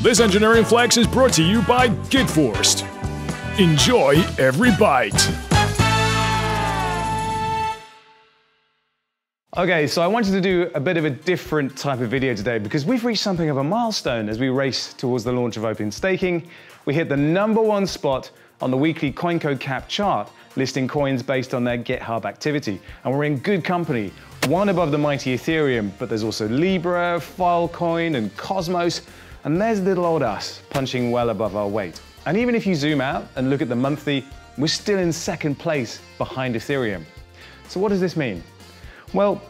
This Engineering Flex is brought to you by Gitforced. Enjoy every bite. Okay, so I wanted to do a bit of a different type of video today because we've reached something of a milestone as we race towards the launch of Open Staking. We hit the number one spot on the weekly CoinCodeCap chart, listing coins based on their GitHub activity. And we're in good company, one above the mighty Ethereum, but there's also Libra, Filecoin, and Cosmos, and there's little old us punching well above our weight. And even if you zoom out and look at the monthly, we're still in second place behind Ethereum. So what does this mean? Well,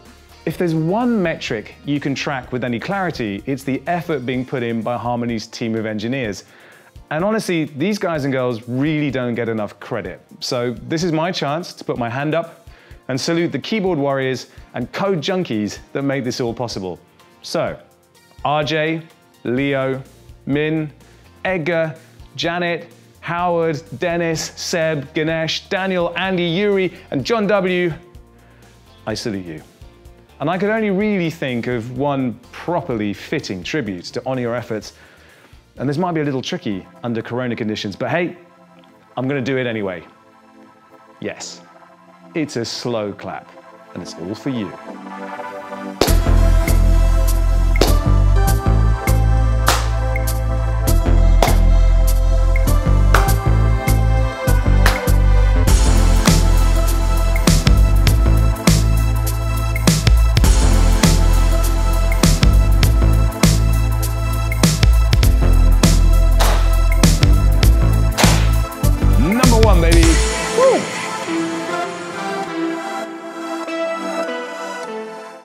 if there's one metric you can track with any clarity, it's the effort being put in by Harmony's team of engineers. And honestly, these guys and girls really don't get enough credit. So this is my chance to put my hand up and salute the keyboard warriors and code junkies that make this all possible. So, RJ, Leo, Min, Edgar, Janet, Howard, Dennis, Seb, Ganesh, Daniel, Andy, Yuri, and John W. I salute you. And I could only really think of one properly fitting tribute to honor your efforts. And this might be a little tricky under corona conditions, but hey, I'm gonna do it anyway. Yes, it's a slow clap, and it's all for you.